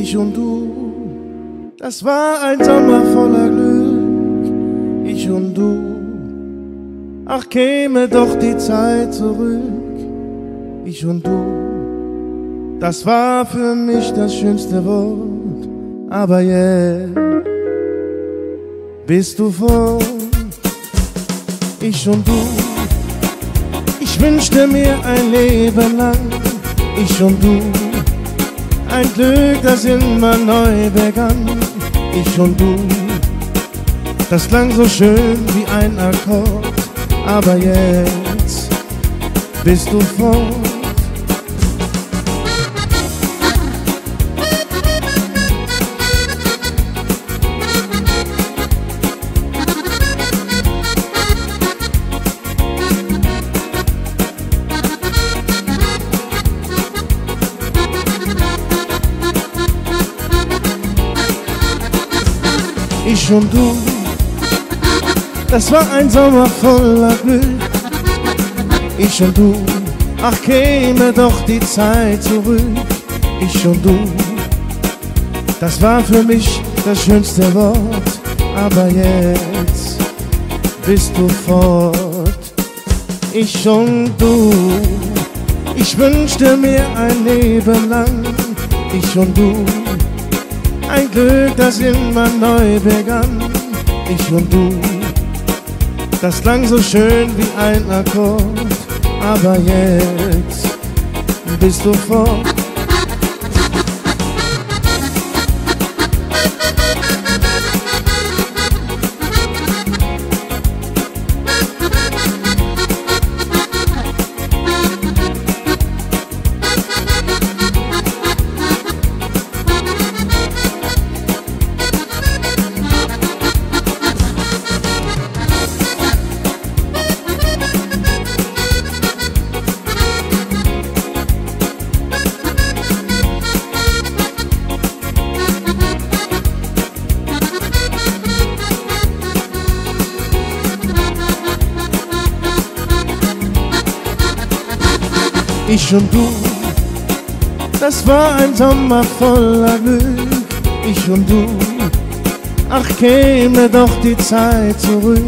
ich und du, das war ein Sommer voller Glück, ich und du. Ach, käme doch die Zeit zurück, ich und du. Das war für mich das schönste Wort, aber jetzt bist du fort, ich und du. Ich wünschte mir ein Leben lang, ich und du ein Glück, das immer neu begann, ich und du. Das klang so schön wie ein Akkord, aber jetzt bist du fort. Ich und du. Das war ein Sommer voller Glück, ich und du. Ach, käme doch die Zeit zurück, ich und du. Das war für mich das schönste Wort, aber jetzt bist du fort, ich und du. Ich wünschte mir ein Leben lang, ich und du ein Glück, das immer neu begann, ich und du. Das klang so schön wie ein Akkord, aber jetzt bist du fort. Ich und du. Das war ein Sommer voller Glück, ich und du. Ach, käme doch die Zeit zurück,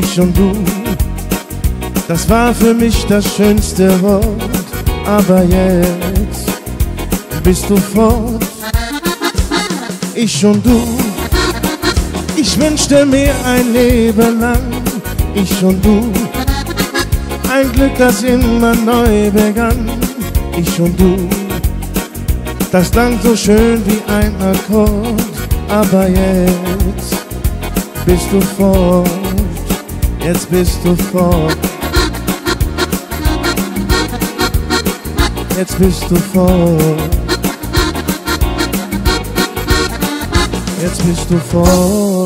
ich und du. Das war für mich das schönste Wort, aber jetzt bist du fort, ich und du. Ich wünschte mir ein Leben lang, ich und du ein Glück, das immer neu begann, ich und du. Das klang so schön wie ein Akkord, aber jetzt bist du fort, jetzt bist du fort. Jetzt bist du fort. Jetzt bist du fort.